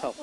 help.